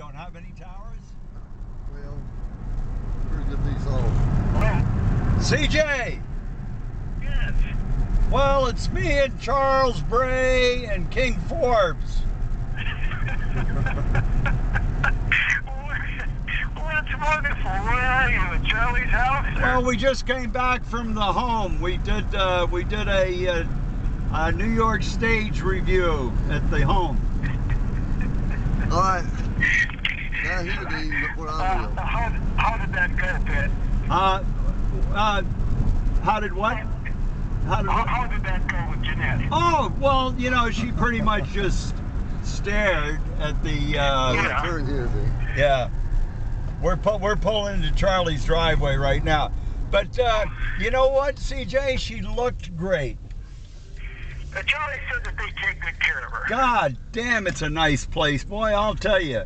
don't have any towers? Well, better get these off. CJ! Yes. Well, it's me and Charles Bray and King Forbes. Wonderful. Where are you? At Charlie's house? or- Well, we just came back from the home. We did uh, we did a, uh, a New York stage review at the home. All right. Now here, Dean, look where I Uh, live. how, how did that go, Pat? Uh, uh, how did what? How did How, how did that go with Jeanette? Oh, well, you know, she pretty much just stared at the. Uh, Yeah. Turn here, Dean. Yeah. We're pu- we're pulling into Charlie's driveway right now. But uh, you know what, CJ? She looked great. Uh, Charlie said that they take good care of her. God damn, it's a nice place, boy. I'll tell you.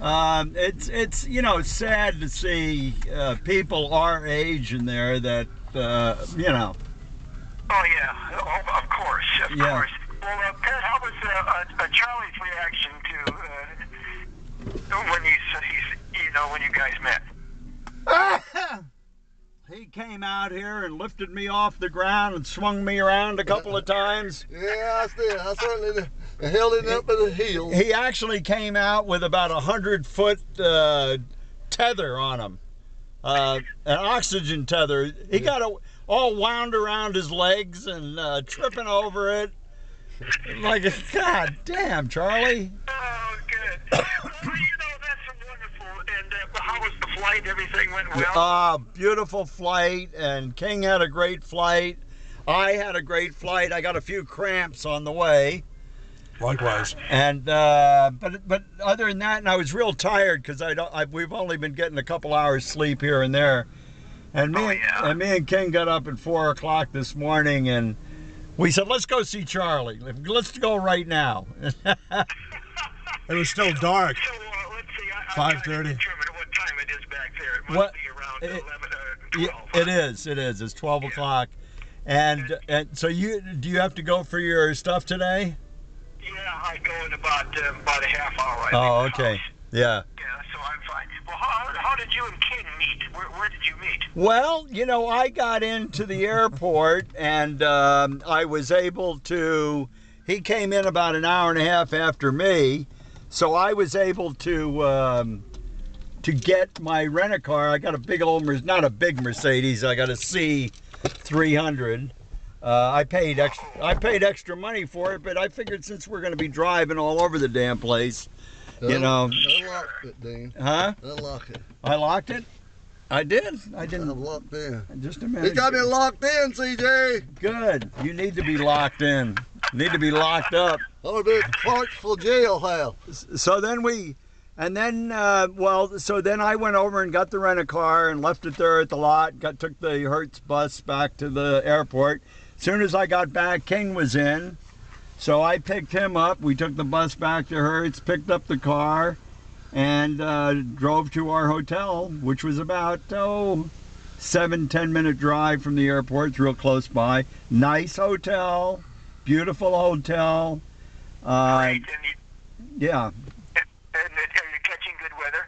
Um, it's it's you know sad to see uh, people our age in there that uh, you know. Oh, yeah. Oh, of course. Of Yeah. course. Well, uh, Pat, how was uh, uh, uh, Charlie's reaction to uh, when he's, you know, when you guys met? he came out here and lifted me off the ground and swung me around a couple of times. Yeah, I did. I certainly held it up at the heel. He actually came out with about a hundred foot uh, tether on him, uh, an oxygen tether. He got a, all wound around his legs and uh, tripping over it. Like, God damn, Charlie. Oh, good. well, you know, that's wonderful. And uh, how was the flight? Everything went well? Uh, beautiful flight, and King had a great flight. I had a great flight. I got a few cramps on the way. Likewise. And uh, but but other than that, and I was real tired because I don't. I, we've only been getting a couple hours sleep here and there. And me, Oh, yeah. and me and King got up at four o'clock this morning, and we said, "Let's go see Charlie. Let's go right now." It was still dark. so, uh, let's see. Is back there. It must What- be around it- 11 or Yeah, 12. it is. It is. It's twelve o'clock. And, and so you do you have to go for your stuff today? Yeah, I go in about uh, about a half hour. I Oh, okay. Yeah. Yeah, so I'm fine. Well, how, how did you and King meet? Where, where did you meet? Well, you know, I got into the airport and um, I was able to. He came in about an hour and a half after me, so I was able to um, to get my rent a car. I got a big old, not a big Mercedes. I got a C 300. Uh, I paid extra. I paid extra money for it, but I figured since we're going to be driving all over the damn place, you know, Unlock it, Dean. huh? Unlock it. I locked it. I did. I I'm didn't. locked in. Just a minute. got me locked in, CJ. Good. You need to be locked in. Need to be locked up. I'm be at Clarksville jailhouse. So then we, and then uh, well, so then I went over and got the rent a car and left it there at the lot. Got took the Hertz bus back to the airport. As soon as I got back, King was in, so I picked him up. We took the bus back to Hertz, picked up the car, and uh, drove to our hotel, which was about oh seven ten minute drive from the airport. It's real close by. Nice hotel, beautiful hotel. Uh, Great. And, you, yeah. and, and are you catching good weather?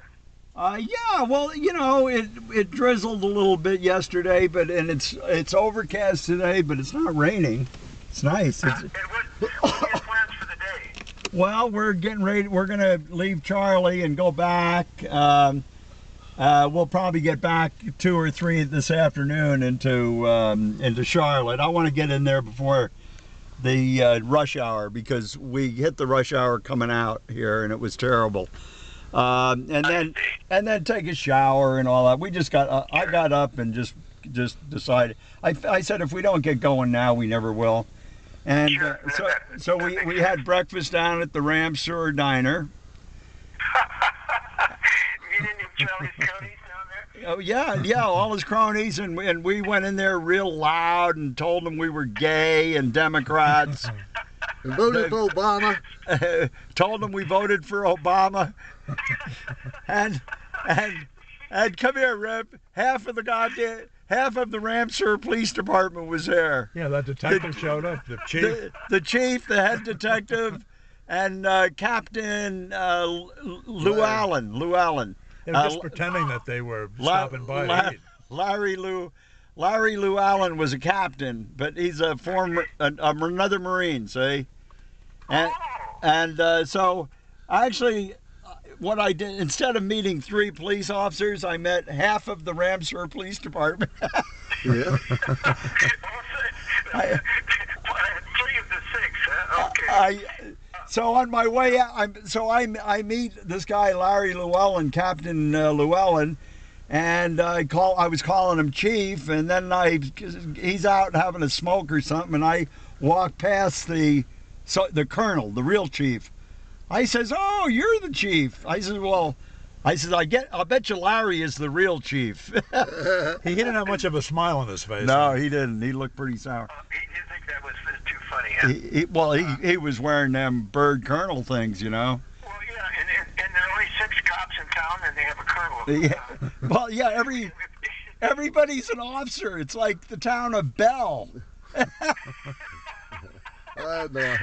Uh, yeah, well, you know, it it drizzled a little bit yesterday, but and it's it's overcast today, but it's not raining. It's nice. It's, And what, what are your plans for the day? well, we're getting ready. We're gonna leave Charlie and go back. Um, uh, we'll probably get back two or three this afternoon into um, into Charlotte. I want to get in there before the uh, rush hour because we hit the rush hour coming out here and it was terrible. Um, and then and then take a shower and all that. We just got uh, I got up and just just decided. I, I said if we don't get going now, we never will. And uh, so so we, we had breakfast down at the Ramseur Diner. Meeting in Charlie's counties down there? Oh yeah, yeah, all his cronies, and we, and we went in there real loud and told them we were gay and Democrats. And voted for Obama. told them we voted for Obama, and and and come here, Rip. Half of the goddamn half of the Ramseur Police Department was there. Yeah, that detective showed up. The chief. The, the chief, the head detective, and uh, Captain uh, Lou Larry. Allen. Lou Allen. They were just Uh, pretending that they were La- stopping by. La- Larry Lou. Larry Lou Allen was a captain, but he's a former a, a- another Marine. See, and and uh, so I actually, uh, what I did instead of meeting three police officers, I met half of the Ramseur Police Department. Yeah. I- Three of the six, huh? Okay. I so on my way out, I'm so I I meet this guy Larry Llewellyn, Captain uh, Llewellyn, and I call I was calling him Chief, and then I he's out having a smoke or something, and I walk past the so the Colonel, the real Chief. I says, "Oh, you're the Chief." I says, "Well." I says, I get. I bet you Larry is the real chief. He didn't have much of a smile on his face. no, he didn't. He looked pretty sour. Uh, you you think that was too funny, huh? He, he, well, he, he was wearing them bird colonel things, you know. Well, yeah, and, and, and there are only six cops in town, and they have a colonel. Yeah. Well, yeah, every everybody's an officer. It's like the town of Bell. Know. Yeah,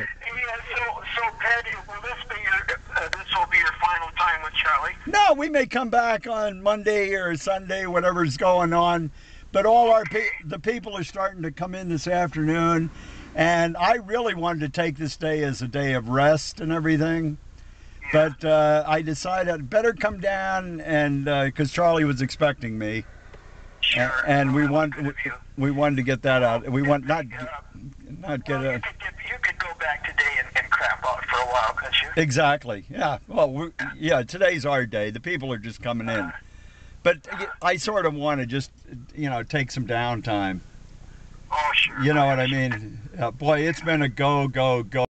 so, so Patty, will this be your, uh, this will be your final time with Charlie? No, we may come back on Monday or Sunday, whatever's going on. But all our pe- the people are starting to come in this afternoon, and I really wanted to take this day as a day of rest and everything. But uh, I decided I'd better come down and because Charlie was expecting me, Sure. and we want you. we wanted to get that out. We want not not get a you, could, get- you could go back today and, and crap couldn't you? Exactly. Yeah. Well, we, yeah. Today's our day. The people are just coming in, but I sort of want to just, you know, take some downtime. Oh, sure. You know what I mean? Uh, boy, it's been a go, go, go.